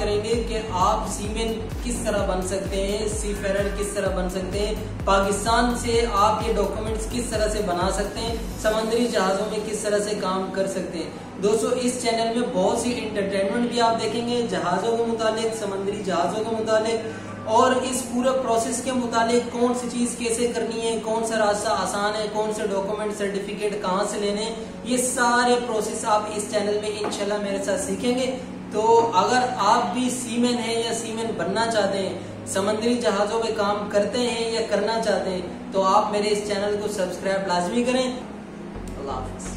जानेंगे कि आप सीमेन किस तरह बन सकते हैं सी फेरर किस तरह बन सकते हैं, पाकिस्तान से आप ये डॉक्यूमेंट्स किस तरह से बना सकते हैं, समुद्री जहाजों में किस तरह से काम कर सकते हैं। दोस्तों, इस चैनल में बहुत सी इंटरटेनमेंट भी आप देखेंगे, जहाजों के मुतालिक, समुद्री जहाजों के मुतालिक, और इस पूरे प्रोसेस के मुतालिक कौन सी चीज़ कैसे करनी है, कौन सा रास्ता आसान है, कौन से डॉक्यूमेंट सर्टिफिकेट कहाँ से लेने ये सारे प्रोसेस आप इस चैनल में इंशाल्लाह मेरे साथ सीखेंगे। तो अगर आप भी सीमेन है या सीमेन बनना चाहते हैं, समंदरी जहाजों में काम करते हैं या करना चाहते हैं तो आप मेरे इस चैनल को सब्सक्राइब लाजमी करें। अल्लाह हाफिज़।